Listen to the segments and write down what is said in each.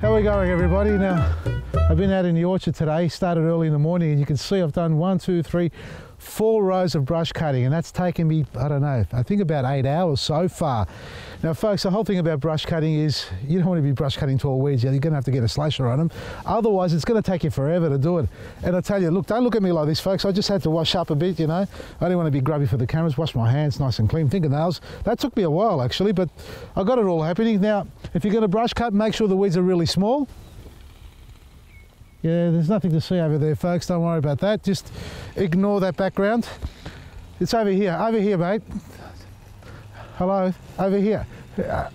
How are we going everybody? Now, I've been out in the orchard today, started early in the morning and you can see I've done one, two, three, four rows of brush cutting and that's taken me, I don't know, I think about eight hours so far. Now folks, the whole thing about brush cutting is you don't want to be brush cutting tall weeds, you're going to have to get a slasher on them. Otherwise it's going to take you forever to do it. And I tell you, look, don't look at me like this folks, I just had to wash up a bit, you know. I didn't want to be grubby for the cameras, wash my hands nice and clean, fingernails. That took me a while actually, but I got it all happening. Now, if you're going to brush cut, make sure the weeds are really small. Yeah, there's nothing to see over there, folks. Don't worry about that. Just ignore that background. It's over here. Over here, mate. Hello? Over here. Uh,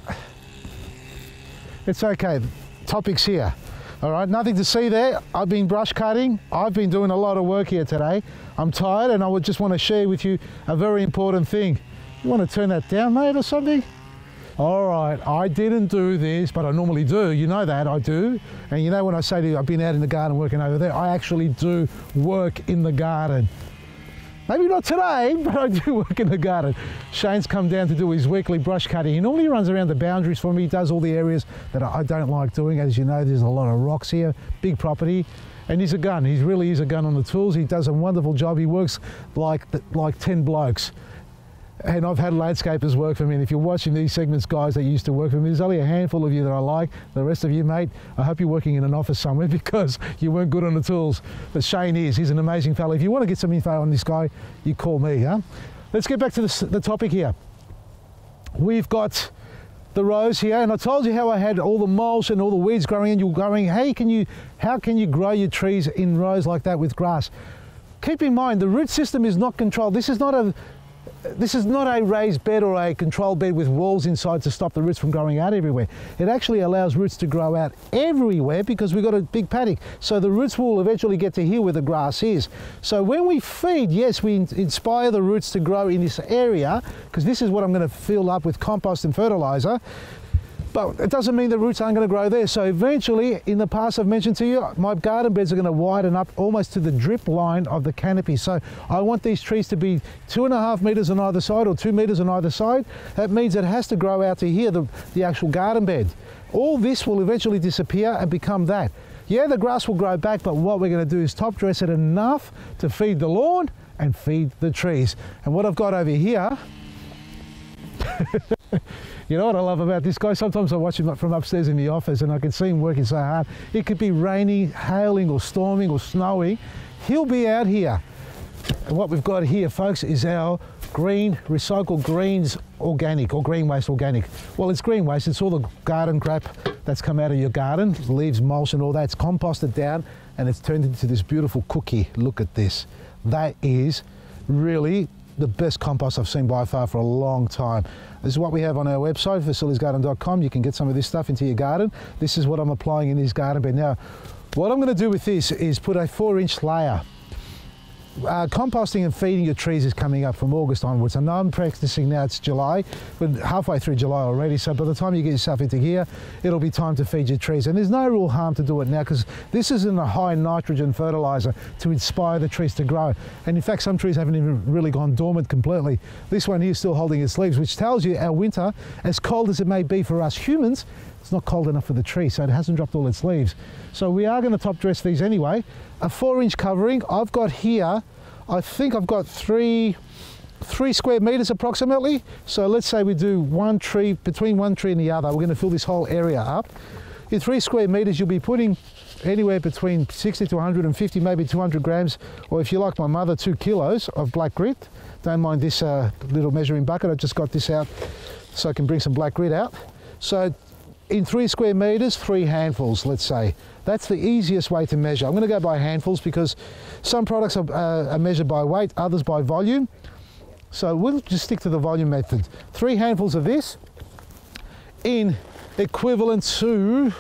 it's okay. Topic's here. All right, nothing to see there. I've been brush cutting. I've been doing a lot of work here today. I'm tired and I would just want to share with you a very important thing. You want to turn that down, mate, or something? All right, I didn't do this, but I normally do. You know that, I do. And you know when I say to you, I've been out in the garden working over there, I actually do work in the garden. Maybe not today, but I do work in the garden. Shane's come down to do his weekly brush cutting. He normally runs around the boundaries for me. He does all the areas that I don't like doing. As you know, there's a lot of rocks here, big property. And he's a gun. He really is a gun on the tools. He does a wonderful job. He works like, like 10 blokes and I've had landscapers work for me. And if you're watching these segments, guys that used to work for me, there's only a handful of you that I like. The rest of you, mate, I hope you're working in an office somewhere because you weren't good on the tools. But Shane is. He's an amazing fellow. If you want to get some info on this guy, you call me. Huh? Let's get back to the, the topic here. We've got the rows here, and I told you how I had all the mulch and all the weeds growing, and you're growing. Hey, can you? How can you grow your trees in rows like that with grass? Keep in mind the root system is not controlled. This is not a this is not a raised bed or a controlled bed with walls inside to stop the roots from growing out everywhere. It actually allows roots to grow out everywhere because we've got a big paddock. So the roots will eventually get to here where the grass is. So when we feed, yes, we inspire the roots to grow in this area because this is what I'm going to fill up with compost and fertilizer. But it doesn't mean the roots aren't going to grow there. So eventually, in the past I've mentioned to you, my garden beds are going to widen up almost to the drip line of the canopy. So I want these trees to be two and a half metres on either side or two metres on either side. That means it has to grow out to here, the, the actual garden bed. All this will eventually disappear and become that. Yeah, the grass will grow back, but what we're going to do is top dress it enough to feed the lawn and feed the trees. And what I've got over here You know what I love about this guy? Sometimes I watch him from upstairs in the office and I can see him working so hard. It could be raining, hailing or storming or snowing. He'll be out here. And what we've got here, folks, is our green, recycled greens organic or green waste organic. Well, it's green waste. It's all the garden crap that's come out of your garden, leaves, mulch and all that. It's composted down and it's turned into this beautiful cookie. Look at this. That is really the best compost I've seen by far for a long time. This is what we have on our website, vasilisgarden.com. You can get some of this stuff into your garden. This is what I'm applying in this garden bed. Now, what I'm going to do with this is put a four inch layer uh, composting and feeding your trees is coming up from August onwards. I know I'm practicing now, it's July, but halfway through July already. So by the time you get yourself into here, it'll be time to feed your trees. And there's no real harm to do it now because this isn't a high nitrogen fertilizer to inspire the trees to grow. And in fact, some trees haven't even really gone dormant completely. This one here is still holding its leaves, which tells you our winter, as cold as it may be for us humans, it's not cold enough for the tree, so it hasn't dropped all its leaves. So we are going to top dress these anyway. A four inch covering, I've got here, I think I've got three, three square meters approximately. So let's say we do one tree, between one tree and the other, we're going to fill this whole area up. In three square meters, you'll be putting anywhere between 60 to 150, maybe 200 grams, or if you like my mother, two kilos of black grit. Don't mind this uh, little measuring bucket. I just got this out so I can bring some black grit out. So in three square meters, three handfuls, let's say. That's the easiest way to measure. I'm going to go by handfuls because some products are, uh, are measured by weight, others by volume. So we'll just stick to the volume method. Three handfuls of this in equivalent to,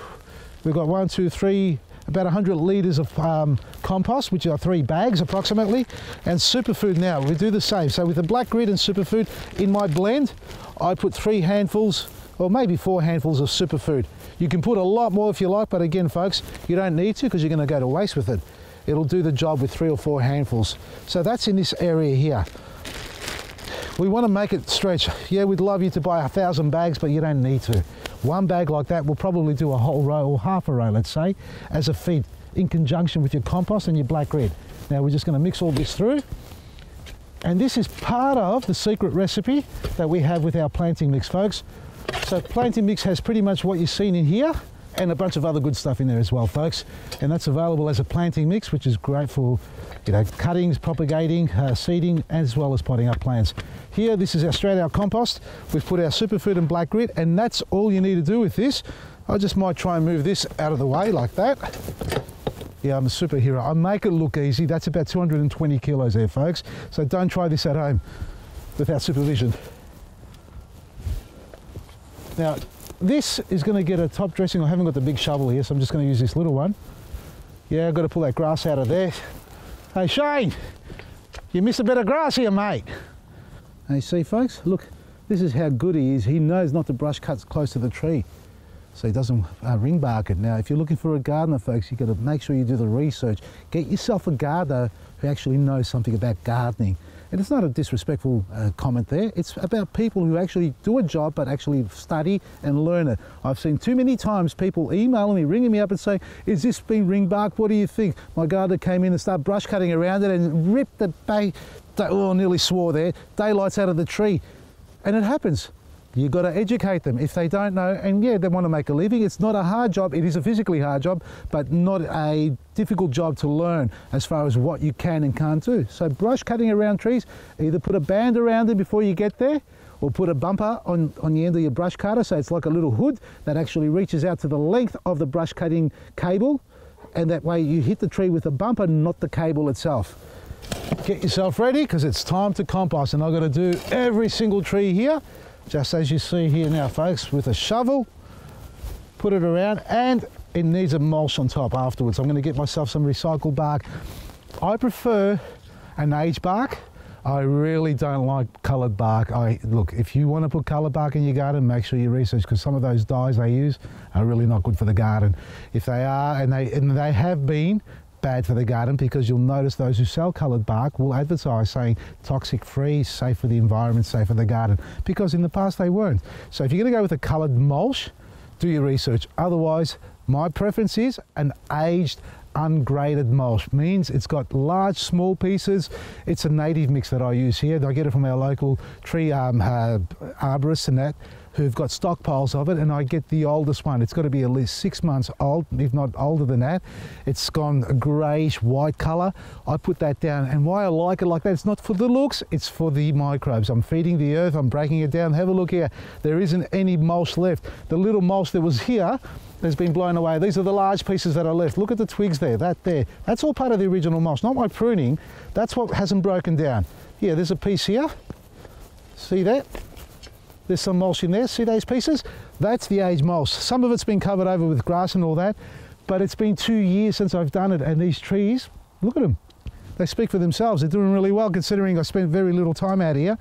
we've got one, two, three, about 100 litres of um, compost, which are three bags approximately, and superfood now. We do the same. So with the black grit and superfood in my blend, I put three handfuls or maybe four handfuls of superfood. You can put a lot more if you like, but again, folks, you don't need to because you're going to go to waste with it. It'll do the job with three or four handfuls. So that's in this area here. we want to make it stretch. Yeah, we'd love you to buy a thousand bags, but you don't need to. One bag like that will probably do a whole row or half a row, let's say, as a feed in conjunction with your compost and your black grit. Now we're just going to mix all this through. And this is part of the secret recipe that we have with our planting mix, folks. So planting mix has pretty much what you've seen in here and a bunch of other good stuff in there as well, folks. And that's available as a planting mix, which is great for you know, cuttings, propagating, uh, seeding, as well as potting up plants. Here, this is our straight out compost. We've put our superfood and black grit, and that's all you need to do with this. I just might try and move this out of the way like that. Yeah, I'm a superhero. I make it look easy. That's about 220 kilos there, folks. So don't try this at home without supervision. Now, this is going to get a top dressing. I haven't got the big shovel here, so I'm just going to use this little one. Yeah, I've got to pull that grass out of there. Hey, Shane, you missed a bit of grass here, mate. Hey, see, folks, look, this is how good he is. He knows not to brush cuts close to the tree so he doesn't uh, ring bark it. Now, if you're looking for a gardener, folks, you've got to make sure you do the research. Get yourself a gardener who actually knows something about gardening. And it's not a disrespectful uh, comment there. It's about people who actually do a job but actually study and learn it. I've seen too many times people emailing me, ringing me up and saying, is this being ring bark? What do you think? My gardener came in and started brush cutting around it and ripped the bay, oh, nearly swore there, daylights out of the tree. And it happens. You've got to educate them if they don't know. And yeah, they want to make a living. It's not a hard job. It is a physically hard job, but not a difficult job to learn as far as what you can and can't do. So brush cutting around trees, either put a band around it before you get there or put a bumper on, on the end of your brush cutter so it's like a little hood that actually reaches out to the length of the brush cutting cable and that way you hit the tree with the bumper, not the cable itself. Get yourself ready because it's time to compost and I've got to do every single tree here just as you see here now folks with a shovel put it around and it needs a mulch on top afterwards I'm going to get myself some recycled bark I prefer an aged bark I really don't like coloured bark. I look if you want to put coloured bark in your garden, make sure you research because some of those dyes they use are really not good for the garden. If they are, and they and they have been, bad for the garden because you'll notice those who sell coloured bark will advertise saying toxic free, safe for the environment, safe for the garden, because in the past they weren't. So if you're going to go with a coloured mulch, do your research. Otherwise, my preference is an aged ungraded mulch means it's got large small pieces it's a native mix that I use here I get it from our local tree um, uh, arborists and that who've got stockpiles of it, and I get the oldest one. It's got to be at least six months old, if not older than that. It's gone a greyish white colour. I put that down, and why I like it like that, it's not for the looks, it's for the microbes. I'm feeding the earth, I'm breaking it down. Have a look here. There isn't any mulch left. The little mulch that was here has been blown away. These are the large pieces that are left. Look at the twigs there, that there. That's all part of the original mulch, not my pruning. That's what hasn't broken down. Here, there's a piece here. See that? There's some mulch in there. See those pieces? That's the age mulch. Some of it's been covered over with grass and all that, but it's been two years since I've done it. And these trees, look at them. They speak for themselves. They're doing really well considering I spent very little time out here.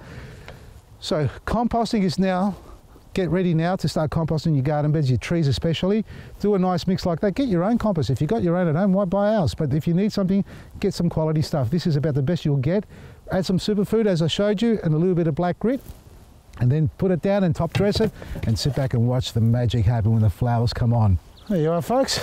So composting is now, get ready now to start composting your garden beds, your trees especially. Do a nice mix like that. Get your own compost. If you've got your own at home, why buy ours? But if you need something, get some quality stuff. This is about the best you'll get. Add some superfood as I showed you and a little bit of black grit and then put it down and top dress it and sit back and watch the magic happen when the flowers come on. There you are folks,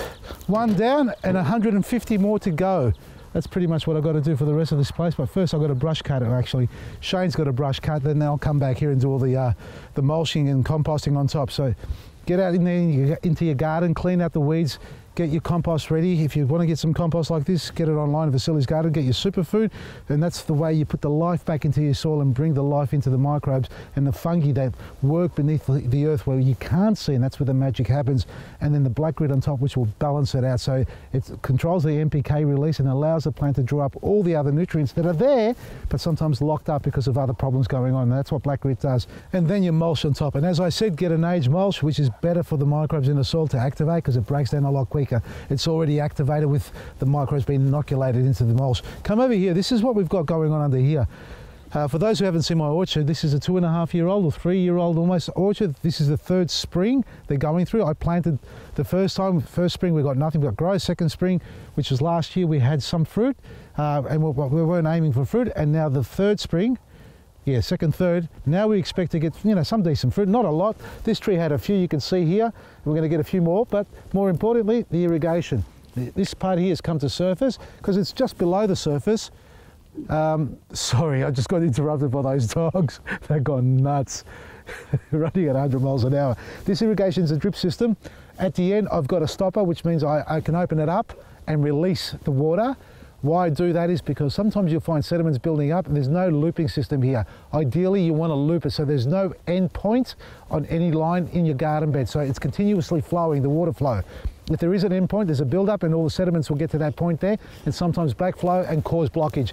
one down and 150 more to go. That's pretty much what I've got to do for the rest of this place, but first I've got to brush cut it actually. Shane's got a brush cut, then I'll come back here and do all the, uh, the mulching and composting on top. So get out in there into your garden, clean out the weeds, get your compost ready. If you want to get some compost like this, get it online at Vasili's Garden, get your superfood, and that's the way you put the life back into your soil and bring the life into the microbes and the fungi that work beneath the earth where you can't see, and that's where the magic happens. And then the black grit on top, which will balance it out. So it controls the NPK release and allows the plant to draw up all the other nutrients that are there, but sometimes locked up because of other problems going on. And that's what black grit does. And then your mulch on top. And as I said, get an aged mulch, which is better for the microbes in the soil to activate because it breaks down a lot quicker weaker. It's already activated with the microbes being inoculated into the mulch. Come over here. This is what we've got going on under here. Uh, for those who haven't seen my orchard, this is a two and a half year old or three year old almost orchard. This is the third spring they're going through. I planted the first time, first spring we got nothing but growth. Second spring, which was last year, we had some fruit uh, and we, we weren't aiming for fruit. And now the third spring, Yeah, second, third. Now we expect to get, you know, some decent fruit. Not a lot. This tree had a few you can see here. We're going to get a few more, but more importantly, the irrigation. This part here has come to surface because it's just below the surface. Um, sorry, I just got interrupted by those dogs. They've gone nuts, running at 100 miles an hour. This irrigation is a drip system. At the end, I've got a stopper, which means I, I can open it up and release the water. Why I do that is because sometimes you'll find sediments building up and there's no looping system here. Ideally, you want to loop it so there's no end point on any line in your garden bed. So it's continuously flowing, the water flow. If there is an end point, there's a build-up and all the sediments will get to that point there and sometimes backflow and cause blockage.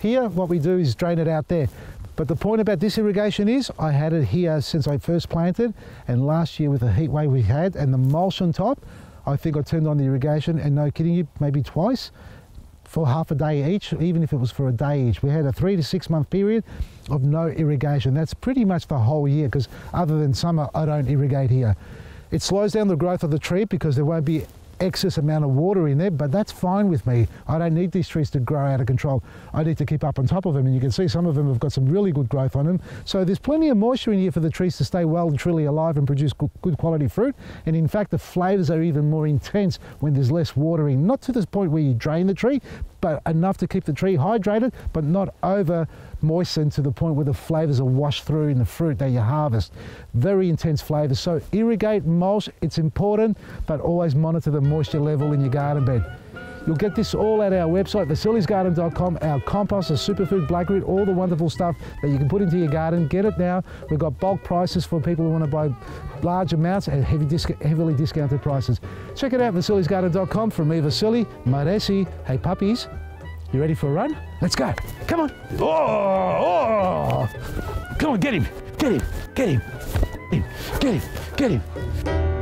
Here, what we do is drain it out there. But the point about this irrigation is I had it here since I first planted and last year with the heat wave we had and the mulch on top, I think I turned on the irrigation and no kidding you, maybe twice for half a day each, even if it was for a day each. We had a three to six month period of no irrigation. That's pretty much the whole year because other than summer, I don't irrigate here. It slows down the growth of the tree because there won't be excess amount of water in there, but that's fine with me. I don't need these trees to grow out of control. I need to keep up on top of them, and you can see some of them have got some really good growth on them. So there's plenty of moisture in here for the trees to stay well and truly alive and produce good quality fruit. And in fact, the flavours are even more intense when there's less watering. Not to this point where you drain the tree, but enough to keep the tree hydrated, but not over moistened to the point where the flavours are washed through in the fruit that you harvest. Very intense flavours. So irrigate, mulch, it's important, but always monitor the moisture level in your garden bed. You'll get this all at our website, vasilisgarden.com, our compost, the superfood, black blackroot, all the wonderful stuff that you can put into your garden. Get it now. We've got bulk prices for people who want to buy large amounts at heavy heavily discounted prices. Check it out, vasilisgarden.com. From me, Vasili, Maresi. Hey, puppies, you ready for a run? Let's go. Come on. Oh, oh. Come on, get him. Get him. Get him. Get him. Get him. Get him.